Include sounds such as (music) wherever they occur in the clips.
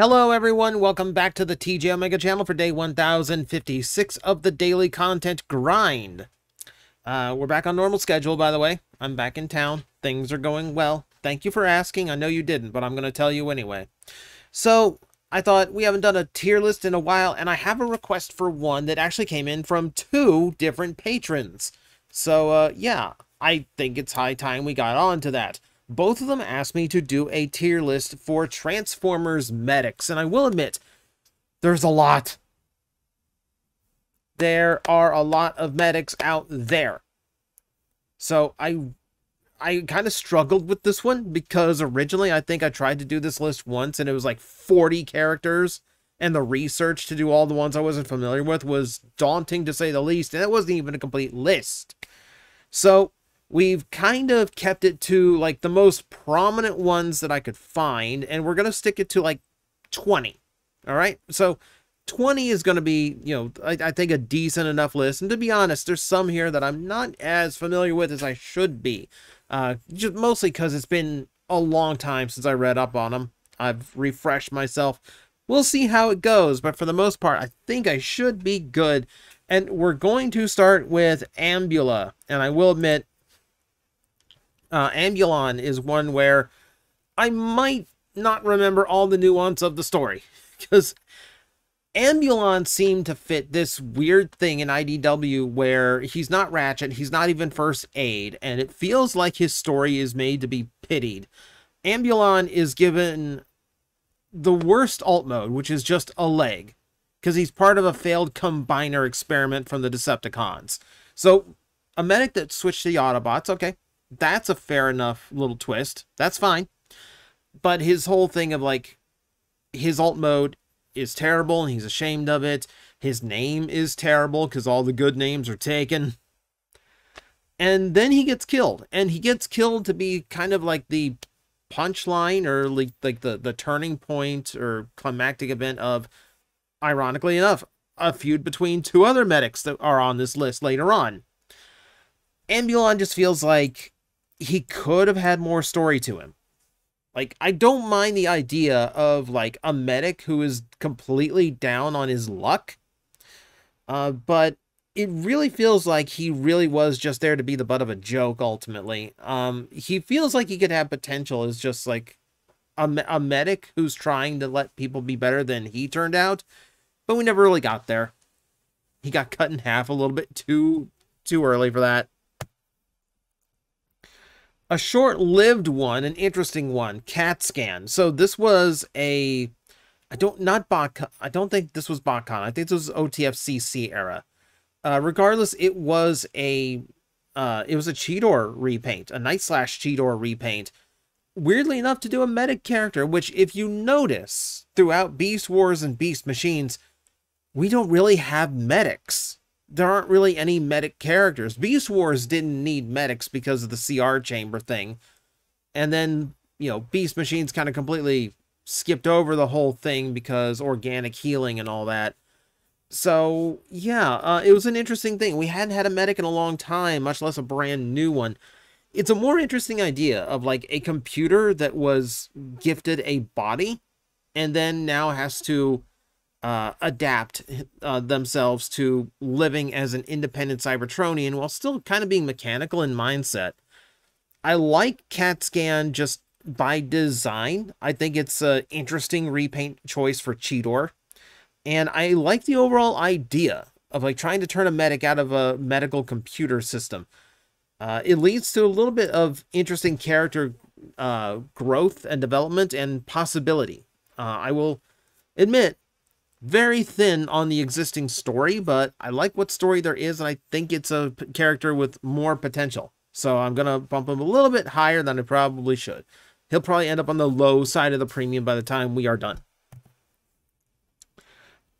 Hello everyone, welcome back to the TJ Omega channel for day 1056 of the daily content grind. Uh, we're back on normal schedule, by the way. I'm back in town. Things are going well. Thank you for asking. I know you didn't, but I'm going to tell you anyway. So, I thought we haven't done a tier list in a while, and I have a request for one that actually came in from two different patrons. So, uh, yeah, I think it's high time we got on to that both of them asked me to do a tier list for Transformers medics, and I will admit, there's a lot. There are a lot of medics out there. So I I kind of struggled with this one because originally I think I tried to do this list once and it was like 40 characters and the research to do all the ones I wasn't familiar with was daunting to say the least and it wasn't even a complete list. So we've kind of kept it to like the most prominent ones that I could find, and we're going to stick it to like 20. All right. So 20 is going to be, you know, I, I, think a decent enough list. And to be honest, there's some here that I'm not as familiar with as I should be. Uh, just mostly because it's been a long time since I read up on them. I've refreshed myself. We'll see how it goes, but for the most part, I think I should be good. And we're going to start with Ambulon. And I will admit, uh, Ambulon is one where I might not remember all the nuance of the story (laughs) because Ambulon seemed to fit this weird thing in IDW where he's not Ratchet, he's not even first aid, and it feels like his story is made to be pitied. Ambulon is given the worst alt mode, which is just a leg, because he's part of a failed combiner experiment from the Decepticons. So, a medic that switched to the Autobots, okay, that's a fair enough little twist. That's fine. But his whole thing of like his alt mode is terrible and he's ashamed of it. His name is terrible because all the good names are taken. And then he gets killed. And he gets killed to be kind of like the punchline or like, like the, the turning point or climactic event of, ironically enough, a feud between two other medics that are on this list later on. Ambulon just feels like he could have had more story to him. Like, I don't mind the idea of, like, a medic who is completely down on his luck. Uh, but it really feels like he really was just there to be the butt of a joke, ultimately. Um, he feels like he could have potential as just, like, a, a medic who's trying to let people be better than he turned out. But we never really got there. He got cut in half a little bit too too early for that a short-lived one, an interesting one, CAT scan. So this was a, I don't not bot. I don't think this was BotCon. I think this was OTFCC era. Uh, regardless, it was a, uh, it was a Cheetor repaint, a Night Slash Cheetor repaint. Weirdly enough, to do a medic character, which if you notice throughout Beast Wars and Beast Machines, we don't really have medics there aren't really any medic characters. Beast Wars didn't need medics because of the CR chamber thing. And then, you know, Beast Machines kind of completely skipped over the whole thing because organic healing and all that. So, yeah, uh, it was an interesting thing. We hadn't had a medic in a long time, much less a brand new one. It's a more interesting idea of like a computer that was gifted a body and then now has to uh, adapt uh, themselves to living as an independent Cybertronian while still kind of being mechanical in mindset. I like CAT scan just by design. I think it's an interesting repaint choice for Cheetor. And I like the overall idea of like trying to turn a medic out of a medical computer system. Uh, it leads to a little bit of interesting character uh, growth and development and possibility. Uh, I will admit, very thin on the existing story, but I like what story there is, and I think it's a character with more potential. So I'm going to bump him a little bit higher than I probably should. He'll probably end up on the low side of the premium by the time we are done.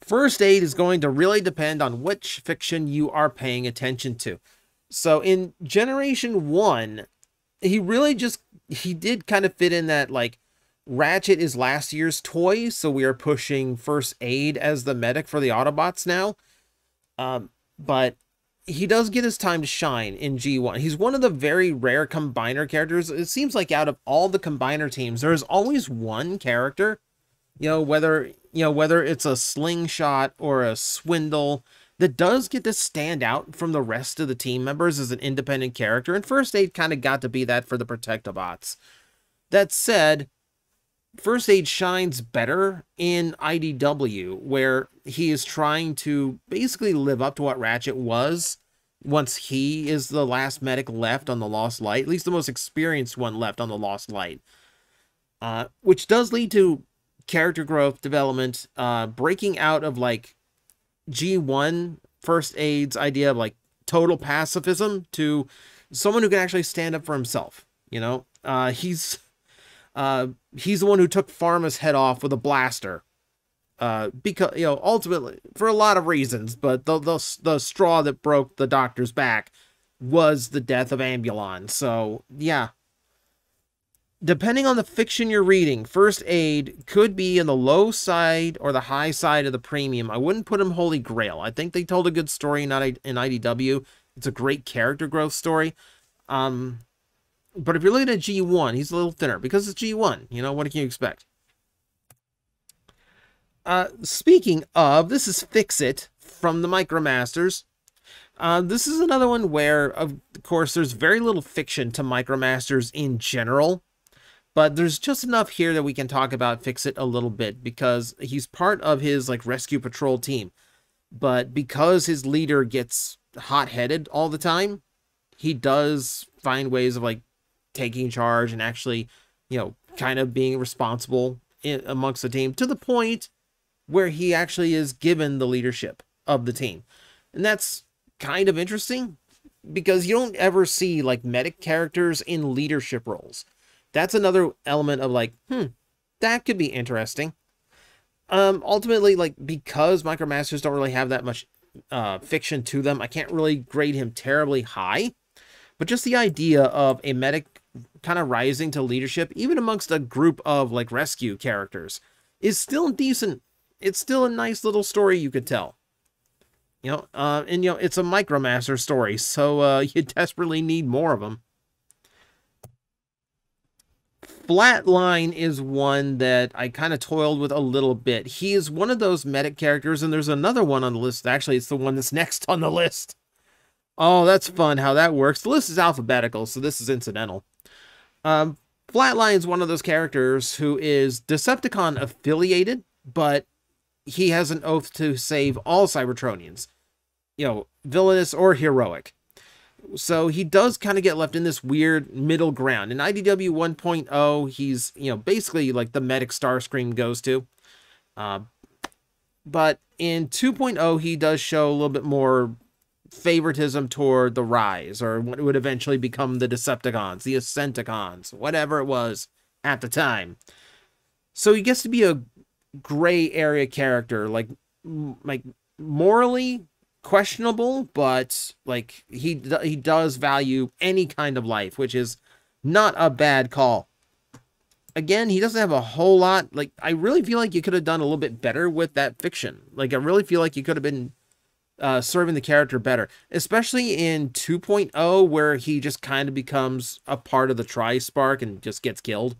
First aid is going to really depend on which fiction you are paying attention to. So in Generation 1, he really just, he did kind of fit in that, like, Ratchet is last year's toy, so we are pushing First Aid as the medic for the Autobots now. Um, but he does get his time to shine in G1. He's one of the very rare combiner characters. It seems like out of all the combiner teams, there is always one character You know, whether you know whether it's a slingshot or a swindle that does get to stand out from the rest of the team members as an independent character, and First Aid kind of got to be that for the Protectobots. That said, First Aid shines better in IDW, where he is trying to basically live up to what Ratchet was once he is the last medic left on the Lost Light, at least the most experienced one left on the Lost Light. Uh, which does lead to character growth, development, uh, breaking out of like G1 First Aid's idea of like total pacifism to someone who can actually stand up for himself. You know, uh, he's uh, he's the one who took Pharma's head off with a blaster. Uh, because you know, ultimately for a lot of reasons, but the the the straw that broke the doctor's back was the death of Ambulon. So yeah, depending on the fiction you're reading, First Aid could be in the low side or the high side of the premium. I wouldn't put him Holy Grail. I think they told a good story in, in IDW. It's a great character growth story. Um, but if you're looking at G1, he's a little thinner because it's G1. You know, what can you expect? Uh, speaking of, this is Fix It from the Micromasters. Uh, this is another one where, of course, there's very little fiction to Micromasters in general. But there's just enough here that we can talk about Fix It a little bit because he's part of his like rescue patrol team. But because his leader gets hot-headed all the time, he does find ways of like taking charge and actually, you know, kind of being responsible in, amongst the team to the point where he actually is given the leadership of the team. And that's kind of interesting because you don't ever see like medic characters in leadership roles that's another element of like, hmm, that could be interesting. Um, ultimately, like because Micromasters don't really have that much uh, fiction to them, I can't really grade him terribly high. But just the idea of a medic kind of rising to leadership, even amongst a group of like rescue characters, is still decent. It's still a nice little story you could tell. You know, uh, and you know, it's a Micromaster story, so uh, (laughs) you desperately need more of them. Flatline is one that I kind of toiled with a little bit. He is one of those medic characters, and there's another one on the list. Actually, it's the one that's (laughs) next on the list. Oh, that's fun how that works. The list is alphabetical, so this is incidental. Um, Flatline is one of those characters who is Decepticon affiliated, but he has an oath to save all Cybertronians, you know, villainous or heroic. So he does kind of get left in this weird middle ground. In IDW 1.0, he's, you know, basically like the medic Starscream goes to. Uh, but in 2.0, he does show a little bit more favoritism toward the Rise, or what would eventually become the Decepticons, the Ascenticons, whatever it was at the time. So he gets to be a gray area character, like, like morally questionable, but like he he does value any kind of life, which is not a bad call. Again, he doesn't have a whole lot. Like I really feel like you could have done a little bit better with that fiction. Like I really feel like you could have been uh, serving the character better, especially in 2.0 where he just kind of becomes a part of the Tri-Spark and just gets killed.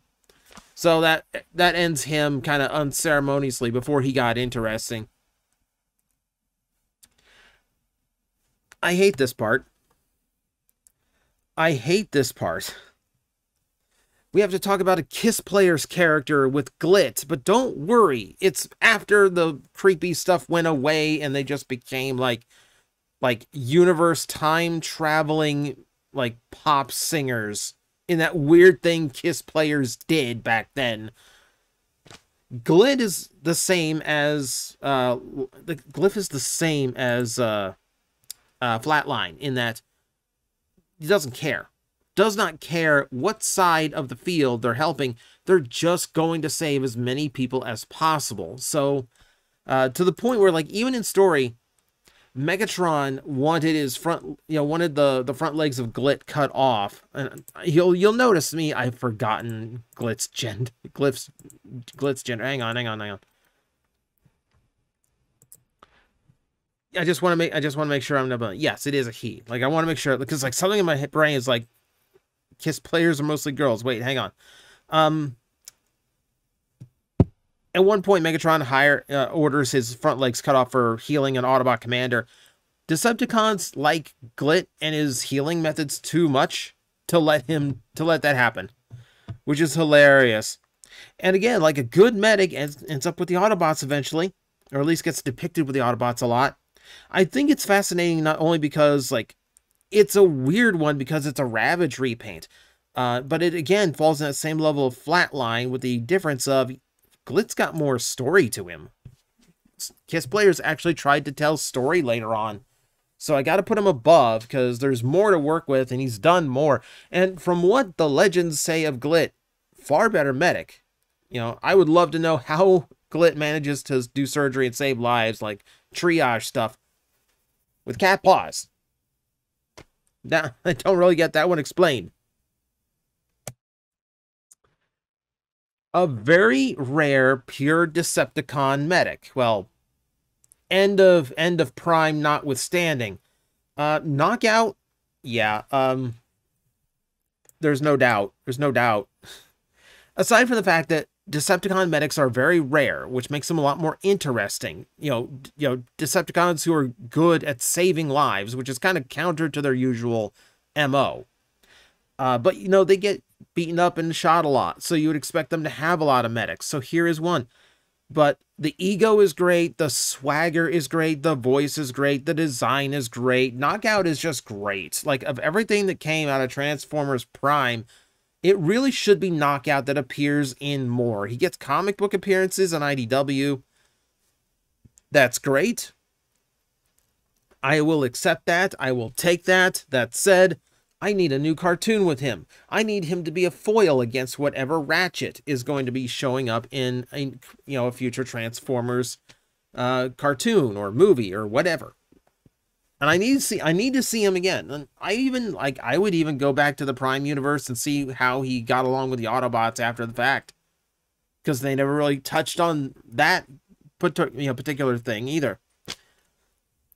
So that that ends him kind of unceremoniously before he got interesting. I hate this part. I hate this part. (laughs) We have to talk about a Kiss player's character with Glit, but don't worry. It's after the creepy stuff went away and they just became like like universe time traveling like pop singers in that weird thing Kiss players did back then. Glit is the same as uh the glyph is the same as uh uh, Flatline in that he doesn't care. Does not care what side of the field they're helping. They're just going to save as many people as possible. So, uh, to the point where, like, even in story, Megatron wanted his front, you know, wanted the the front legs of Glit cut off. And you'll you'll notice me. I've forgotten Glit's gender. Glyph's, Glit's gender. Hang on, hang on, hang on. I just want to make I just want to make sure I'm not. Yes, it is a he. Like I want to make sure because like something in my brain is like, Kiss players are mostly girls. Wait, hang on. Um, At one point, Megatron hire, uh, orders his front legs cut off for healing an Autobot commander. Decepticons like Glit and his healing methods too much to let him to let that happen, which is hilarious. And again, like a good medic ends, ends up with the Autobots eventually, or at least gets depicted with the Autobots a lot. I think it's fascinating not only because like it's a weird one because it's a Ravage repaint, uh, but it again falls in that same level of flatline with the difference of Glit's got more story to him. Kiss players actually tried to tell story later on. So I got to put him above because there's more to work with and he's done more. And from what the legends say of Glit, far better medic. You know, I would love to know how (laughs) Glit manages to do surgery and save lives, like triage stuff, with cat paws. Now, (laughs) I don't really get that one explained. A very rare pure Decepticon medic. Well, end of end of prime notwithstanding. Uh knockout, yeah, um there's no doubt. There's no doubt. (laughs) Aside from the fact that Decepticon medics are very rare, which makes them a lot more interesting. You know, you know, Decepticons who are good at saving lives, which is kind of counter to their usual MO. Uh, but you know, they get beaten up and shot a lot, so you would expect them to have a lot of medics. So here is one. But the ego is great, the swagger is great, the voice is great, the design is great. Knockout is just great. Like of everything that came out of Transformers Prime, it really should be Knockout that appears in more. He gets comic book appearances on IDW. That's great. I will accept that. I will take that. That said, I need a new cartoon with him. I need him to be a foil against whatever Ratchet is going to be showing up in a you know a future Transformers uh, cartoon or movie or whatever and I need to see I need to see him again. And I even like I would even go back to the Prime universe and see how he got along with the Autobots after the fact, because they never really touched on that you know particular thing either.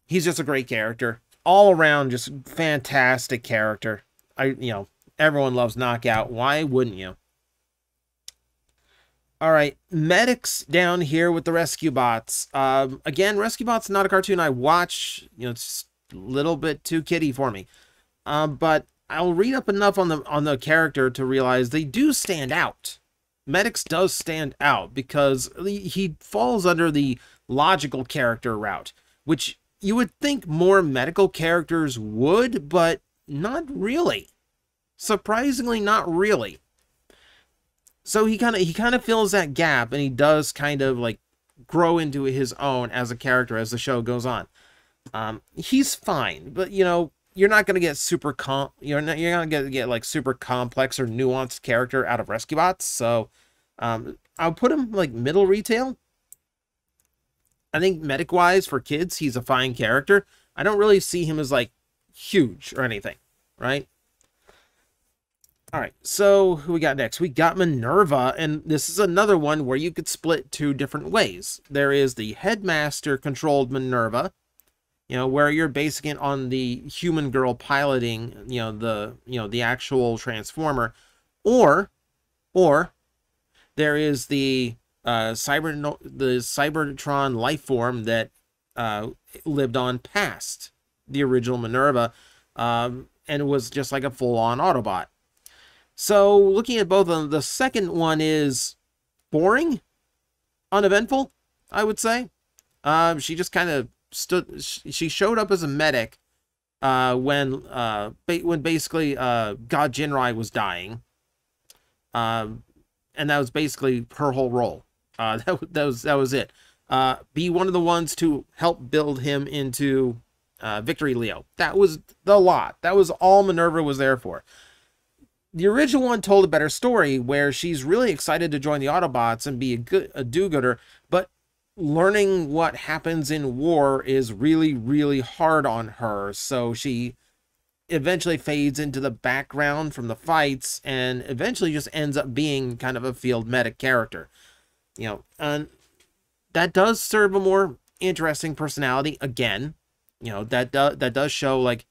He's just a great character, all around, just fantastic character. I you know everyone loves Knockout. Why wouldn't you? All right, Medix down here with the rescue bots. Um, again, rescue bots not a cartoon I watch. You know, it's little bit too kiddie for me. Um, but I'll read up enough on the on the character to realize they do stand out. Medix does stand out because he falls under the logical character route, which you would think more medical characters would, but not really. Surprisingly, not really. So he kind of he kind of fills that gap, and he does kind of like grow into his own as a character as the show goes on. Um, he's fine, but you know, you're not gonna get super comp. you're not you're not gonna get like super complex or nuanced character out of Rescue Bots. So um I'll put him like middle retail. I think medic wise for kids, he's a fine character. I don't really see him as like huge or anything, right? All right, so who we got next? We got Minerva, and this is another one where you could split two different ways. There is the headmaster controlled Minerva, you know, where you're basing it on the human girl piloting, you know, the, you know, the actual transformer, or, or there is the uh, cyber, the Cybertron life form that uh, lived on past the original Minerva, um, and was just like a full-on Autobot. So looking at both of them, the second one is boring, uneventful, I would say. Um, she just kind of stood she showed up as a medic uh, when uh, when basically uh, God Jinrai was dying. Um, and that was basically her whole role. Uh, (laughs) that, that was that was it. Uh, be one of the ones to help build him into uh, Victory Leo. That was the lot. That was all Minerva was there for. The original one told a better story where she's really excited to join the Autobots and be a good a do-gooder, but learning what happens in war is really, really hard on her. So she eventually fades into the background from the fights and eventually just ends up being kind of a field medic character. You know, and that does serve a more interesting personality again. You know, that do, that does show like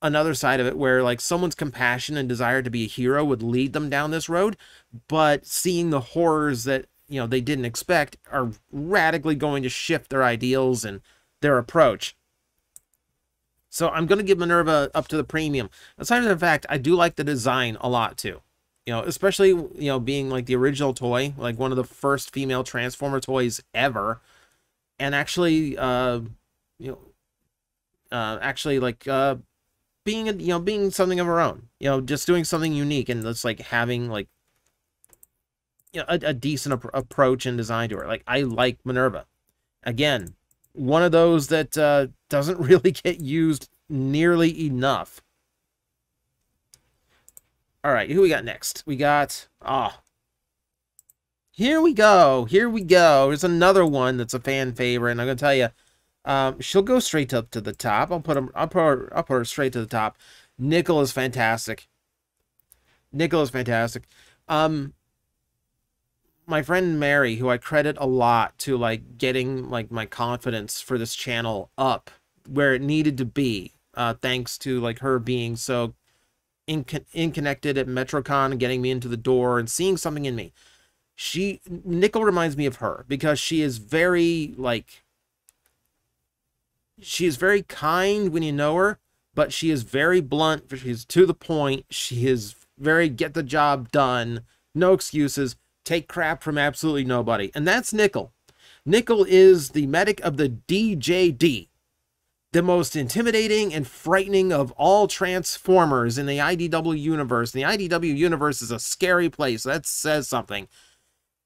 another side of it where like someone's compassion and desire to be a hero would lead them down this road, but seeing the horrors that you know they didn't expect are radically going to shift their ideals and their approach. So I'm going to give Minerva up to the premium. Aside from the fact, I do like the design a lot too. You know, especially you know being like the original toy, like one of the first female Transformer toys ever, and actually, uh, you know, uh, actually like uh, being you know being something of her own. You know, just doing something unique and just like having like you know a, a decent ap- approach and design to her. Like I like Minerva. Again, one of those that uh, doesn't (laughs) really get used nearly enough. All right, who we got next? We got ah. Oh, here we go. Here we go. There's another one that's a fan favorite, and I'm gonna tell you, um, she'll go straight up to the top. I'll put him. I'll put her. I'll put her straight to the top. Nickel is fantastic. Nickel is fantastic. Um, my friend Mary, who I credit a lot to like getting like my confidence for this channel up where it needed to be, uh, thanks to like her being so in, in connected at MetroCon and getting me into the door and seeing something in me. She Nickel reminds me of her because she is very like she is very kind when you know her, but she is very blunt. She's to the point. She is very get the job done. No excuses take crap from absolutely nobody. And that's Nickel. Nickel is the medic of the DJD, the most intimidating and frightening of all Transformers in the IDW universe. And the IDW universe is a scary place. That says something.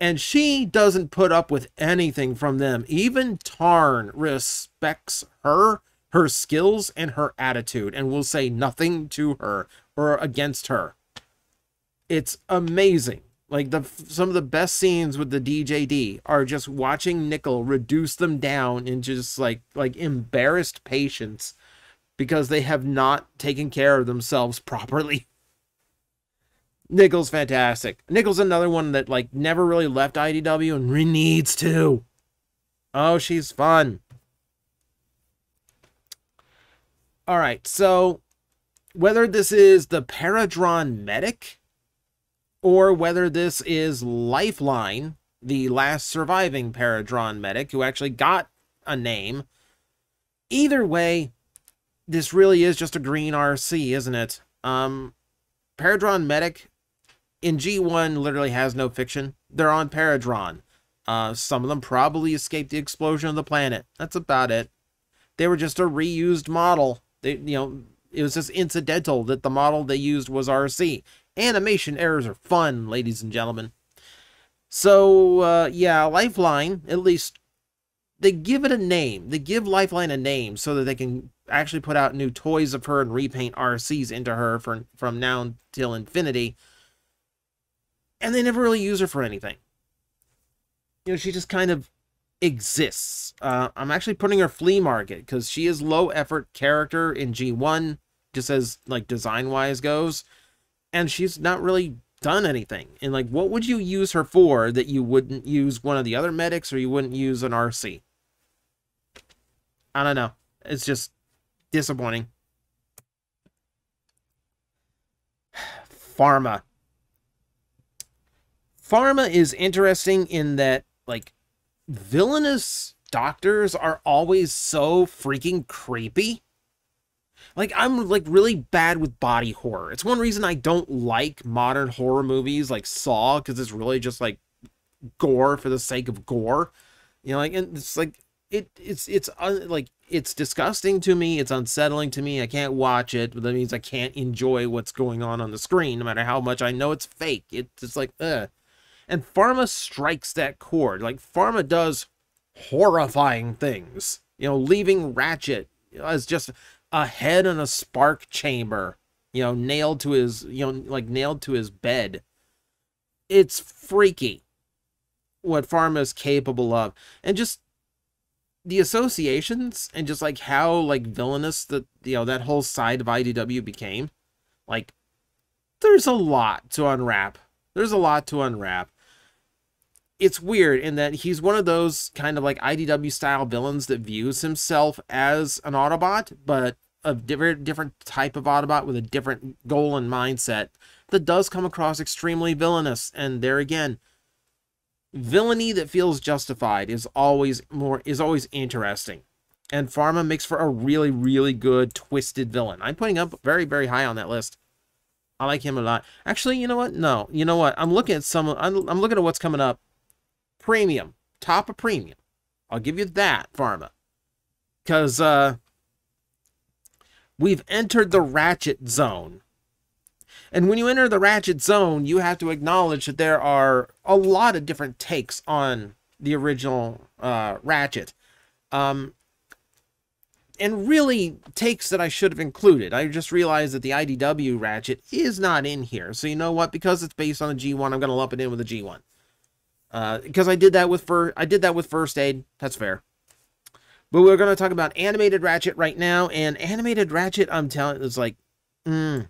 And she doesn't put up with anything from them. Even Tarn respects her, her skills, and her attitude, and will say nothing to her or against her. It's amazing. Like the some of the best scenes with the DJD are just watching Nickel reduce them down in just like like embarrassed patients because they have not taken care of themselves (laughs) properly. Nickel's fantastic. Nickel's another one that like never really left IDW and re needs to. Oh, she's fun. All right, so whether this is the Paradron Medic or whether this is Lifeline, the last surviving Paradron medic who actually got a name. Either way, this really is just a green RC, isn't it? Um, Paradron medic in G1 literally has no fiction. They're on Paradron. Uh, some of them probably escaped the explosion of the planet. That's about it. They were just a reused model. They, you know, it was just incidental that the model they used was RC. Animation errors are fun, ladies and gentlemen. So, uh, yeah, Lifeline, at least they give it a name. They give Lifeline a name so that they can actually put out new toys of her and repaint RCs into her for, from now until infinity. And they never really use her for anything. You know, she just kind of exists. Uh, I'm actually putting her flea market because she is low effort character in G1, just as like design wise goes and she's not really done anything. And like, what would you use her for that you wouldn't use one of the other medics or you wouldn't use an RC? I don't know. It's just disappointing. (sighs) Pharma. Pharma is interesting in that, like, villainous doctors are always so freaking creepy like I'm like really bad with body horror. It's one reason I don't like modern horror movies like Saw because it's really just like gore for the sake of gore. You know, like and it's like it it's it's uh, like it's disgusting to me. It's unsettling to me. I can't watch it. But that means I can't enjoy what's going on on the screen, no matter how much I know it's fake. It's just like ugh. And Pharma strikes that chord. Like Pharma does horrifying things. You know, leaving Ratchet as just a head in a spark chamber, you know, nailed to his, you know, like nailed to his bed. It's freaky what Pharma is capable of. And just the associations and just like how like villainous that you know that whole side of IDW became. Like there's a lot to unwrap. There's a lot to unwrap. It's weird in that he's one of those kind of like IDW style villains that views himself as an Autobot, but a different different type of Autobot with a different goal and mindset that does come across extremely villainous. And there again, villainy that feels justified is always more is always interesting. And Pharma makes for a really, really good twisted villain. I'm putting up very, very high on that list. I like him a lot. Actually, you know what? No, you know what? I'm looking at some. I'm, I'm looking at what's coming up. Premium, top of premium. I'll give you that, Pharma, because uh, we've entered the Ratchet zone. And when you enter the Ratchet zone, you have to acknowledge that there are a lot of different takes on the original uh, Ratchet. Um, and really takes that I should have included. I just realized that the IDW Ratchet is not in here. So you know what? Because it's based on a G1, I'm going to lump it in with a G1. Uh, because I did that with fir- I did that with First Aid. That's fair. But we're going to talk about animated Ratchet right now, and animated Ratchet, I'm telling, it's like, mm,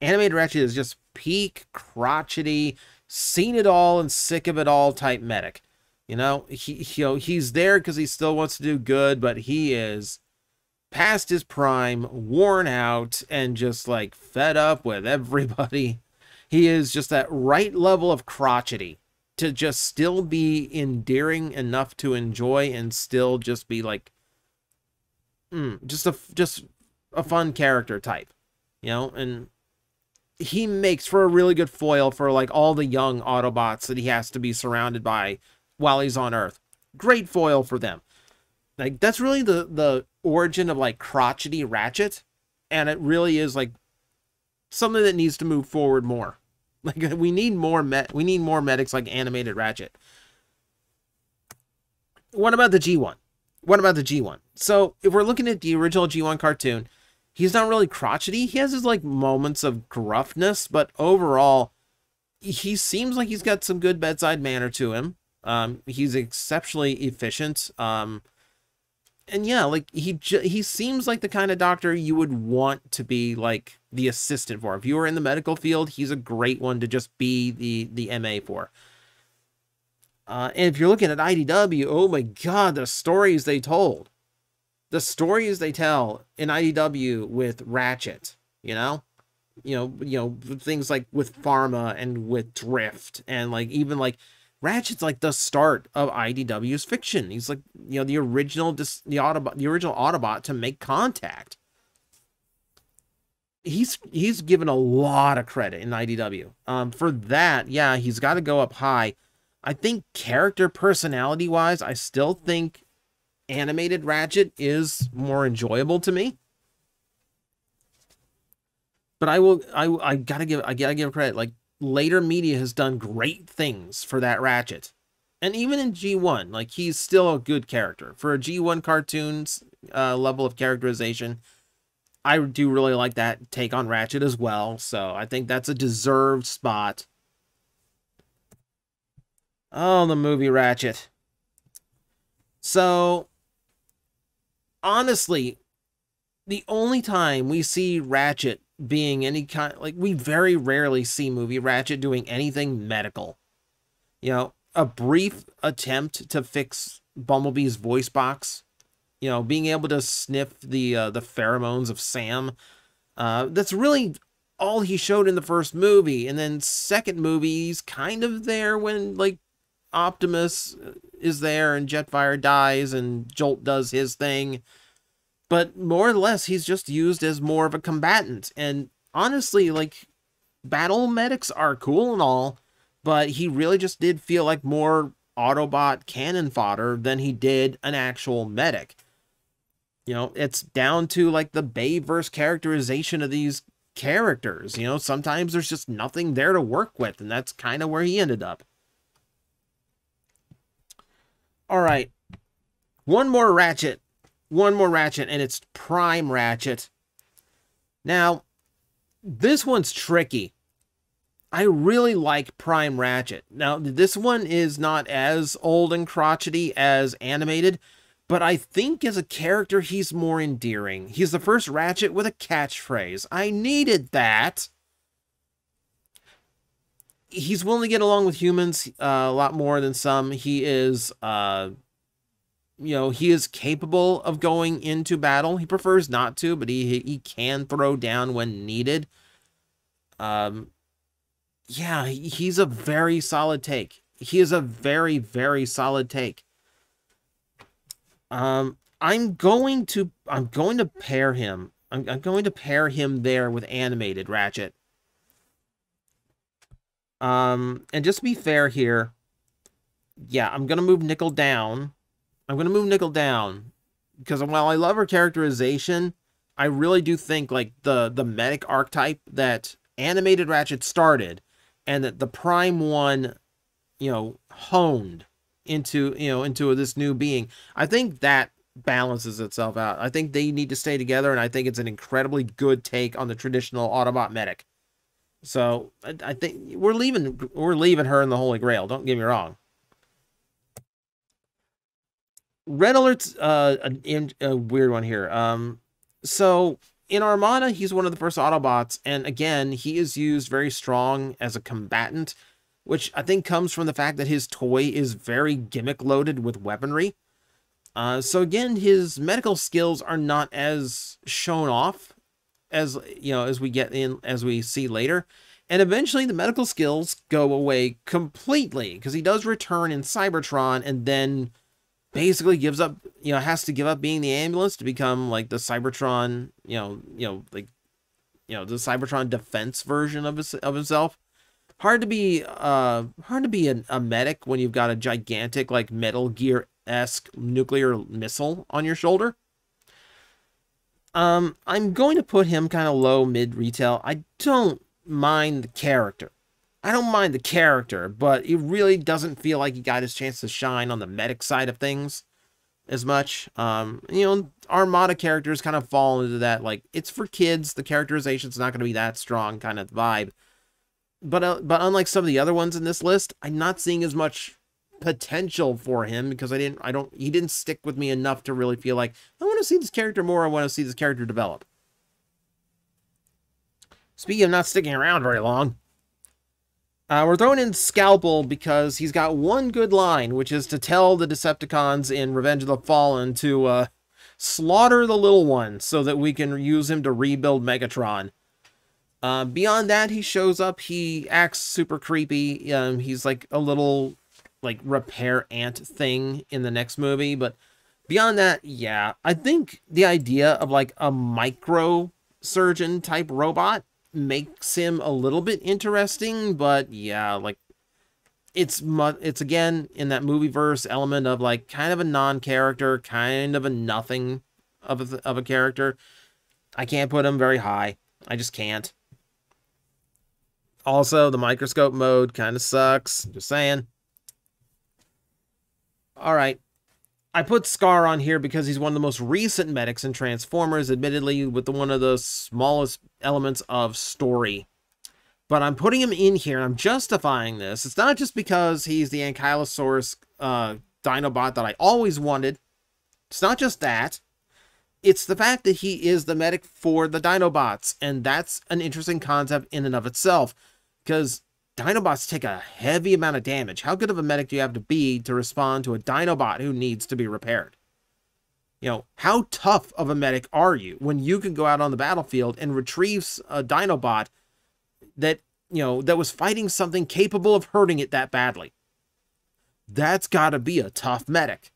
animated Ratchet is just peak crotchety, seen it all and sick of it all type medic. You know, he, he you know, he's there because he still wants to do good, but he is past his prime, worn out, and just like fed up with everybody. (laughs) He is just that right level of crotchety to just still be endearing enough to enjoy and still just be like mm, just a just a fun character type, you know, and he makes for a really good foil for like all the young Autobots that he has to be surrounded by while he's on Earth. Great foil for them. Like that's really the the origin of like crotchety Ratchet, and it really is like something that needs to move forward more. (laughs) Like we need more met we need more medics like animated Ratchet. What about the G1? What about the G1? So if we're looking at the original G1 cartoon, he's not really crotchety. He has his like moments of gruffness, but overall, he seems like he's got some good bedside manner to him. Um, he's exceptionally efficient. Um, and yeah, like he he seems like the kind of doctor you would want to be like the assistant for. If you were in the medical field, he's a great one to just be the the MA for. Uh, and if you're looking at IDW, oh my god, the stories they told, the stories they tell in IDW with Ratchet, you know, you know, you know things like with Pharma and with Drift, and like even like Ratchet's like the start of IDW's fiction. He's like, you know, the original the Autobot, the original Autobot to make contact. He's he's given a lot of credit in IDW. Um, for that, yeah, he's got to go up high. I think character personality wise, I still think animated Ratchet is more enjoyable to me. But I will, I I gotta give, I gotta give credit. Like later media has done great things for that Ratchet. And even in G1, like he's still a good character. For a G1 cartoons uh, level of characterization, I do really like that take on Ratchet as well. So I think that's a deserved spot. Oh, the movie Ratchet. So, honestly, the only time we see Ratchet being any kind like we very rarely see movie Ratchet doing anything medical. You know, a brief attempt to fix Bumblebee's voice box, you know, being able to sniff the uh, the pheromones of Sam. Uh, that's really all he showed in the first movie, and then second movie he's kind of there when like Optimus is there and Jetfire dies and Jolt does his thing but more or less he's just used as more of a combatant. And honestly like battle medics are cool and all but he really just did feel like more autobot cannon fodder than he did an actual medic. You know it's down to like the bayverse characterization of these characters. You know sometimes there's just nothing there to work with and that's kind of where he ended up. All right. One more ratchet one more Ratchet, and it's Prime Ratchet. Now, this one's tricky. I really like Prime Ratchet. Now, this one is not as old and crotchety as animated, but I think as a character, he's more endearing. He's the first Ratchet with a catchphrase. I needed that. He's willing to get along with humans uh, a lot more than some. He is uh, you know, he is capable of going into battle. He prefers not to, but he he can throw down when needed. Um, yeah, he's a very solid take. he is a very, very solid take. Um, I'm going to I'm going to pair him. I'm, I'm going to pair him there with animated Ratchet. Um, and just to be fair here, yeah, I'm gonna move Nickel down. I'm gonna move Nickel down because while I love her characterization, I really do think like the the medic archetype that animated Ratchet started, and that the Prime one, you know, honed into you know into this new being. I think that balances itself out. I think they need to stay together, and I think it's an incredibly good take on the traditional Autobot medic. So I, I think we're leaving we're leaving her in the Holy Grail. Don't get me wrong. Red Alert's uh, a, a weird one here. Um, so in Armada, he's one of the first Autobots, and again, he is used very strong as a combatant, which I think comes from the fact that his toy is very gimmick loaded with weaponry. Uh, so again, his medical skills are not as shown off as you know as we get in as we see later. And eventually the medical skills go away completely because he does return in Cybertron and then basically gives up, you know, has to give up being the ambulance to become like the Cybertron, you know, you know, like you know, the Cybertron defense version of his, of himself. Hard to be uh hard to be a, a medic when you've got a gigantic like Metal Gear esque nuclear missile on your shoulder. Um, I'm going to put him kind of low mid retail. I don't mind the character. I don't mind the character, but he really doesn't feel like he got his chance to shine on the medic side of things as much. Um, you know, Armada characters kind of fall into that like it's for kids. The characterization's not going to be that strong kind of vibe. But uh, but unlike some of the other ones in this list, I'm not seeing as much potential for him because I didn't I don't he didn't stick with me enough to really feel like I want to see this character more. I want to see this character develop. Speaking of not sticking around very long, uh, we're throwing in Scalpel because he's got one good line, which is to tell the Decepticons in Revenge of the Fallen to uh, slaughter the little one so that we can use him to rebuild Megatron. Uh, beyond that, he shows up. He acts super creepy. Um, he's like a little like repair ant thing in the next movie. But beyond that, yeah, I think the idea of like a micro surgeon type robot makes him a little bit interesting. But yeah, like it's it's again in that movie verse element of like kind of a non-character, kind of a nothing of a, of a character. I can't put him very high. I just can't. Also, the microscope mode kind of sucks. Just saying. All right. I put Scar on here because he's one of the most recent medics in Transformers, admittedly with one of the smallest elements of story. But I'm putting him in here, and I'm justifying this. It's not just because he's the Ankylosaurus uh, Dinobot that I always wanted. It's not just that. It's the fact that he is the medic for the Dinobots, and that's an interesting concept in and of itself. Because Dinobots take a heavy amount of damage. How good of a medic do you have to be to respond to a Dinobot who needs to be repaired? You know, how tough of a medic are you when you can go out on the battlefield and retrieve a Dinobot that, you know, that was fighting something capable of hurting it that badly? That's got to be a tough medic.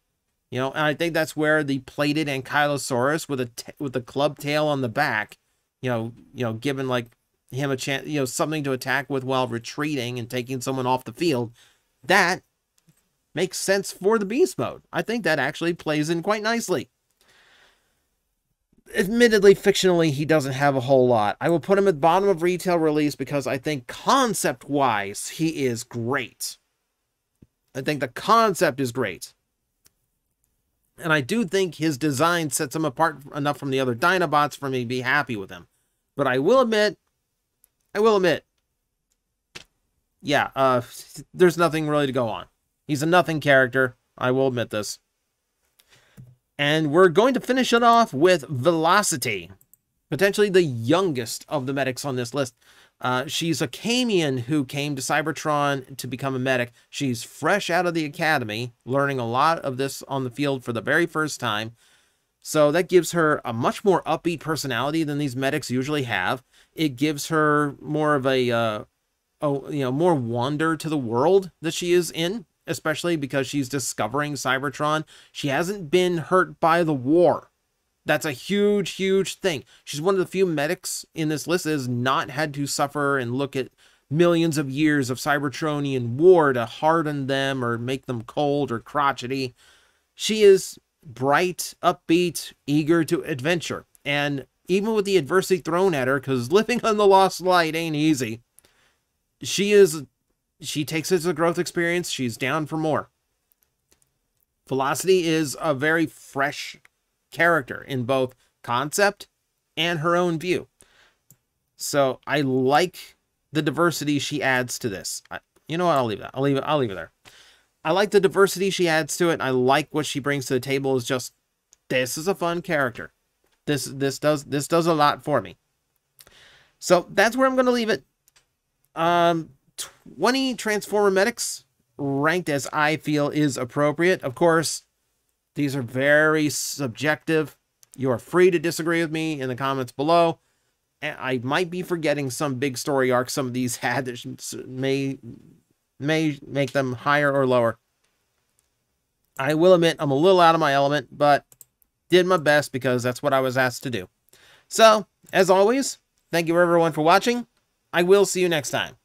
You know, and I think that's where the plated Ankylosaurus with a with a club tail on the back, you know, you know, given like him a chance, you know, something to attack with while retreating and taking someone off the field, that makes sense for the beast mode. I think that actually plays in quite nicely. Admittedly, fictionally, he doesn't have a whole lot. I will put him at the bottom of retail release because I think concept-wise, he is great. I think the concept is great. And I do think his design sets him apart enough from the other Dinobots for me to be happy with him. But I will admit, I will admit, yeah, uh, there's nothing really to go on. He's a nothing character. I will admit this. And we're going to finish it off with Velocity, potentially the youngest of the medics on this list. Uh, she's a Camien who came to Cybertron to become a medic. She's fresh out of the academy, learning a lot of this on the field for the very first time. So that gives her a much more upbeat personality than these medics usually have. It gives her more of a uh, oh, you know, more wonder to the world that she is in, especially because she's discovering Cybertron. She hasn't been hurt by the war. That's a huge, huge thing. She's one of the few medics in this list that has not had to suffer and look at millions of years of Cybertronian war to harden them or make them cold or crotchety. She is bright, upbeat, eager to adventure. And even with the adversity thrown at her, because living on the lost light ain't easy, she is she takes it as a growth experience. She's down for more. Velocity is a very fresh character in both concept and her own view. So I like the diversity she adds to this. I, you know what? I'll leave that. I'll leave it. I'll leave it there. I like the diversity she adds to it. I like what she brings to the table. Is just this is a fun character. This this does this does a lot for me. So that's where I'm going to leave it. Um, 20 Transformer medics ranked as I feel is appropriate. Of course, these are very subjective. You are free to disagree with me in the comments below. I might be forgetting some big story arc some of these (laughs) had that may may make them higher or lower. I will admit I'm a little out of my element, but did my best because that's what I was asked to do. So, as always, thank you everyone for watching. I will see you next time.